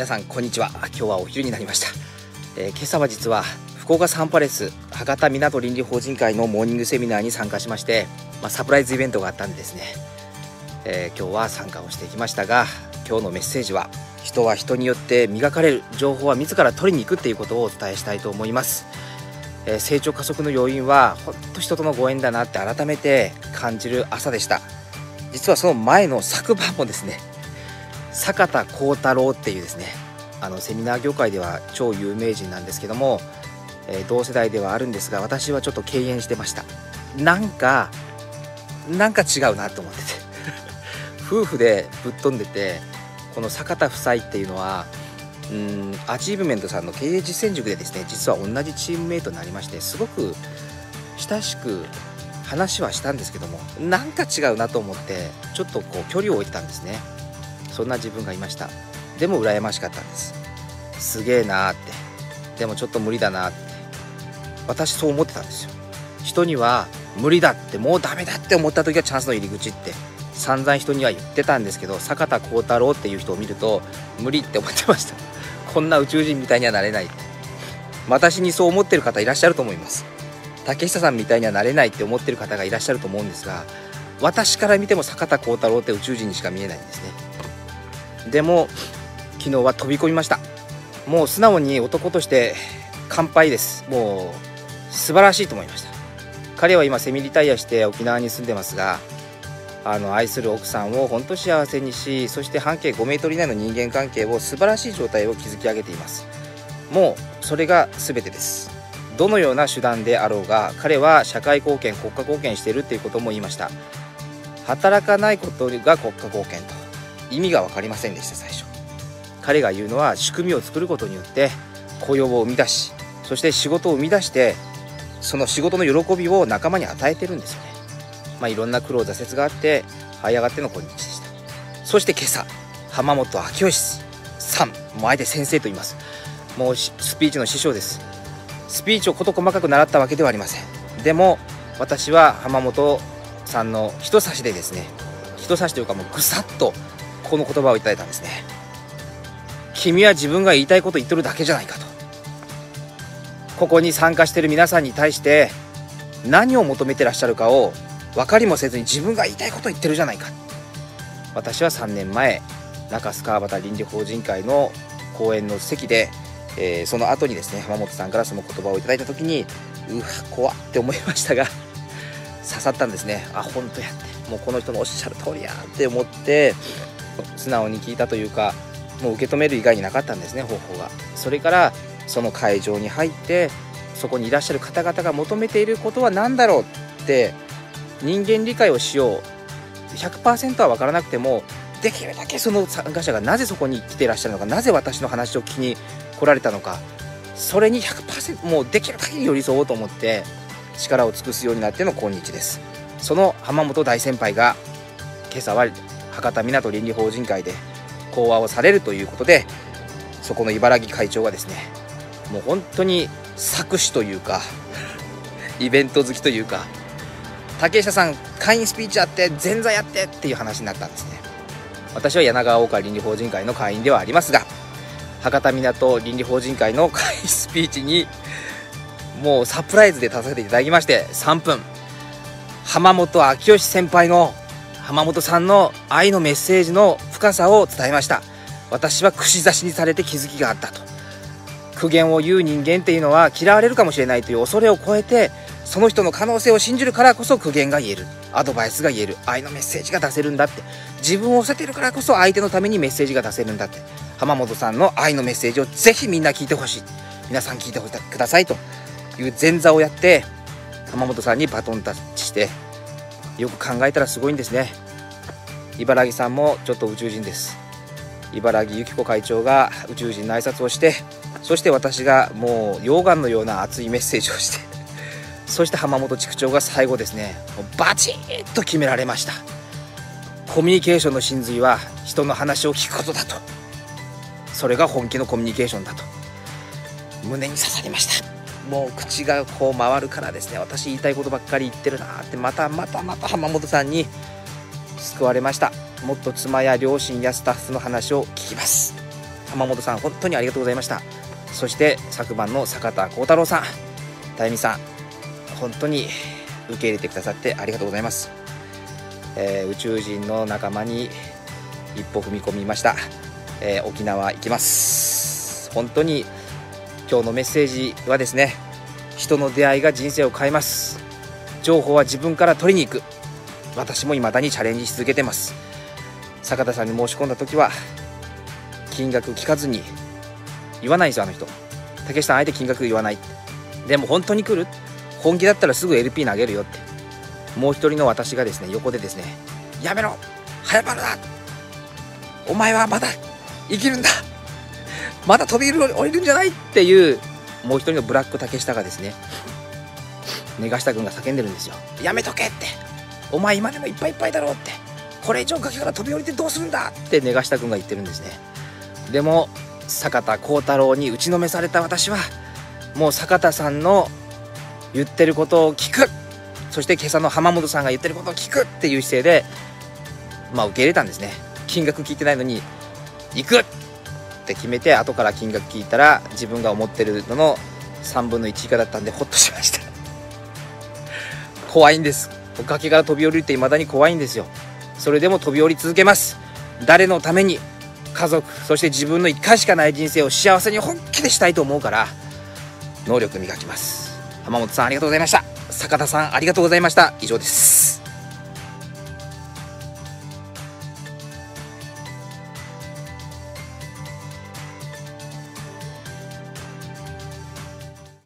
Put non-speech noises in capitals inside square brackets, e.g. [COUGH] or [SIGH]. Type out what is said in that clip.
皆さんこんにちは。今日はお昼になりました、えー、今朝は実は福岡サンパレス博多港倫理法人会のモーニングセミナーに参加しまして、まあ、サプライズイベントがあったんですね、えー、今日は参加をしてきましたが今日のメッセージは人は人によって磨かれる情報は自ら取りに行くっていうことをお伝えしたいと思います、えー、成長加速の要因は本当人とのご縁だなって改めて感じる朝でした。実はその前の昨晩もですね坂田幸太郎っていうですねあのセミナー業界では超有名人なんですけども、えー、同世代ではあるんですが私はちょっと敬遠してました。なんかなんか違うなと思ってて。[LAUGHS] 夫婦でぶっ飛んでてこの坂田夫妻っていうのはうんアチーブメントさんの経営実践塾でですね実は同じチームメイトになりましてすごく親しく話はしたんですけどもなんか違うなと思ってちょっとこう距離を置いてたんですね。そんな自分がいました。でも羨ましかったんです。すげえなーって。でもちょっと無理だなって。私そう思ってたんですよ。人には無理だってもうダメだって思った時はチャンスの入り口って。散々人には言ってたんですけど坂田幸太郎っていう人を見ると無理って思ってました。こんな宇宙人みたいにはなれない私にそう思ってる方いらっしゃると思います。竹下さんみたいにはなれないって思ってる方がいらっしゃると思うんですが私から見ても坂田幸太郎って宇宙人にしか見えないんですね。でも昨日は飛び込みました。もう素直に男として乾杯です。もう素晴らしいと思いました。彼は今セミリタイアして沖縄に住んでますがあの愛する奥さんを本当幸せにしそして半径5メートル以内の人間関係を素晴らしい状態を築き上げています。もうそれが全てです。どのような手段であろうが彼は社会貢献国家貢献しているっていうことも言いました。働かないことが国家貢献と。意味が分かりませんでした最初。彼が言うのは仕組みを作ることによって雇用を生み出しそして仕事を生み出してその仕事の喜びを仲間に与えてるんですよね。まあいろんな苦労挫折があって這い上がっての今日でした。そして今朝浜本昭義さんもうあえて先生と言います。もうスピーチの師匠です。スピーチを事細かく習ったわけではありません。でも私は浜本さんの人差しでですね人差しというかもうぐさっとこの言葉をいただいたんですね。君は自分が言いたいこと言ってるだけじゃないかと。ここに参加してる皆さんに対して何を求めてらっしゃるかを分かりもせずに自分が言いたいこと言ってるじゃないか。私は3年前中須川端倫理法人会の講演の席で、えー、その後にですね浜本さんからその言葉をいただいた時にうわ怖って思いましたが刺さったんですね。あ本当やって。もうこの人のおっしゃる通りやって思って素直に聞いたというかもう受け止める以外になかったんですね方法がそれからその会場に入ってそこにいらっしゃる方々が求めていることは何だろうって人間理解をしよう。100%は分からなくてもできるだけその参加者がなぜそこに来ていらっしゃるのかなぜ私の話を聞きに来られたのかそれに100%もうできる限り寄り添おうと思って力を尽くすようになっての今日です。その浜本大先輩が今朝は博多港倫理法人会で講話をされるということでそこの茨城会長がですねもう本当に作詞というか [LAUGHS] イベント好きというか竹下さん会員スピーチやって前座やってっていう話になったんですね。私は柳川大川倫理法人会の会員ではありますが博多港倫理法人会の会員スピーチにもうサプライズで出させていただきまして3分。浜本昭義先輩の浜本さんの愛のメッセージの深さを伝えました。私は串刺しにされて気づきがあったと。苦言を言う人間っていうのは嫌われるかもしれないという恐れを超えてその人の可能性を信じるからこそ苦言が言える。アドバイスが言える。愛のメッセージが出せるんだって。自分を捨ててるからこそ相手のためにメッセージが出せるんだって。浜本さんの愛のメッセージをぜひみんな聞いてほしい。皆さん聞いてくださいという前座をやって浜本さんにバトンタッチしてよく考えたらすごいんですね。茨城さんもちょっと宇宙人です。茨城由紀子会長が宇宙人の挨拶をしてそして私がもう溶岩のような熱いメッセージをして [LAUGHS] そして浜本地区長が最後ですね。バチッと決められました。コミュニケーションの真髄は人の話を聞くことだと。それが本気のコミュニケーションだと。胸に刺さりました。もう口がこう回るからですね私言いたいことばっかり言ってるなってまたまたまた浜本さんに救われました。もっと妻や両親やスタッフの話を聞きます。浜本さん本当にありがとうございました。そして昨晩の坂田幸太郎さんたゆみさん本当に受け入れてくださってありがとうございます、えー、宇宙人の仲間に一歩踏み込みました、えー、沖縄行きます。本当に今日のメッセージはですね人の出会いが人生を変えます。情報は自分から取りに行く。私も未だにチャレンジし続けてます。坂田さんに申し込んだ時は金額聞かずに言わないんですよあの人。竹下さんあえて金額言わない。でも本当に来る？本気だったらすぐ LP 投げるよって。もう一人の私がですね横でですねやめろ早原だ。お前はまだ生きるんだ。まだ飛び降りるんじゃないっていうもう一人のブラック竹下がですね根下君が叫んでるんですよ。やめとけって。お前今でもいっぱいいっぱいだろうって。これ以上崖から飛び降りてどうするんだって根下君が言ってるんですね。でも坂田幸太郎に打ちのめされた私はもう坂田さんの言ってることを聞く。そして今朝の浜本さんが言ってることを聞くっていう姿勢でまあ受け入れたんですね。金額聞いてないのに行くって決めて後から金額聞いたら自分が思ってるのの3分の1以下だったんでホッとしました。[LAUGHS] 怖いんです。崖から飛び降りるって未だに怖いんですよ。それでも飛び降り続けます。誰のために家族そして自分の1回しかない人生を幸せに本気でしたいと思うから能力磨きます。浜本さんありがとうございました。坂田さんありがとうございました。以上です。